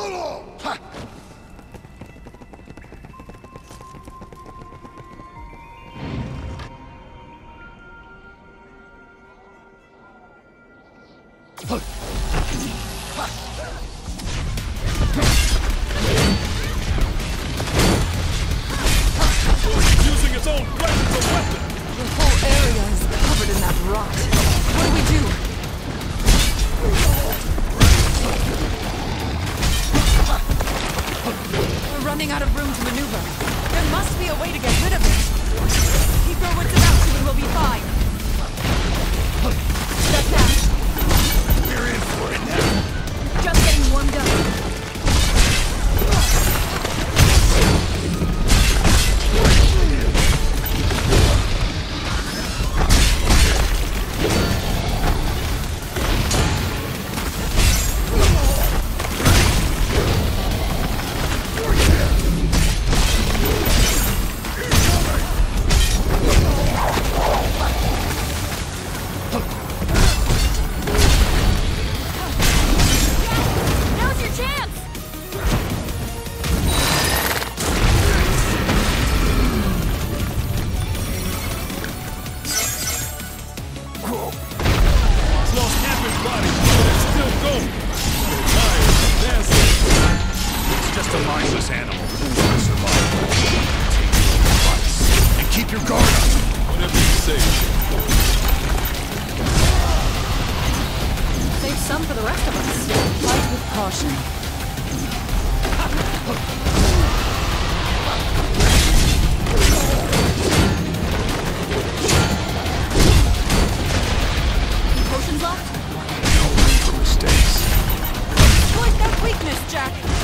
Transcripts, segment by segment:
solo! Ha! Using We're running out of room to maneuver. There must be a way to get rid of it. Keep your wits about you and we'll be fine. Still going. It's tired, dancing. It's just a mindless animal. It'll survive. Take your advice and keep your guard up. Whatever you say. Save some for the rest of us. Fight with caution. Jack!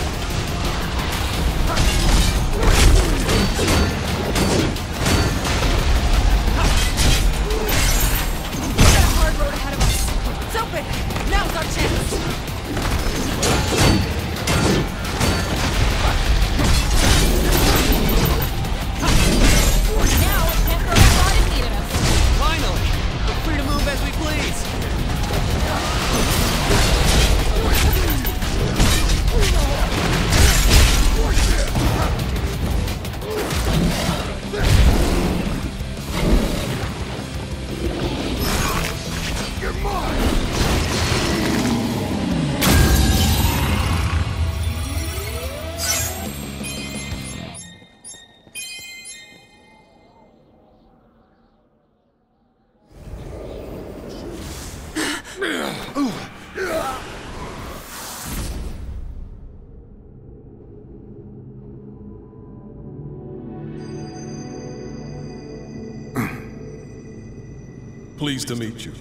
Pleased to meet you.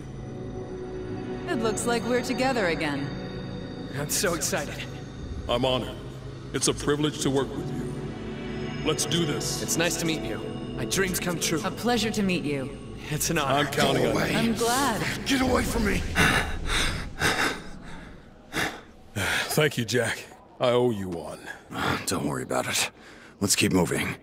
It looks like we're together again. I'm so excited. I'm honored. It's a privilege to work with you. Let's do this. It's nice to meet you. My dreams come true. A pleasure to meet you. It's an honor. I'm counting on you. Away. I'm glad. Get away from me! Thank you, Jack. I owe you one. Don't worry about it. Let's keep moving.